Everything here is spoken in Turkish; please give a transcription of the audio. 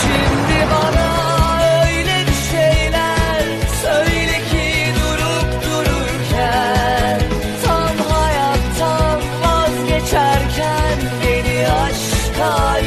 Şimdi bana öyle bir şeyler söyle ki durup dururken Tam hayattan vazgeçerken beni aşka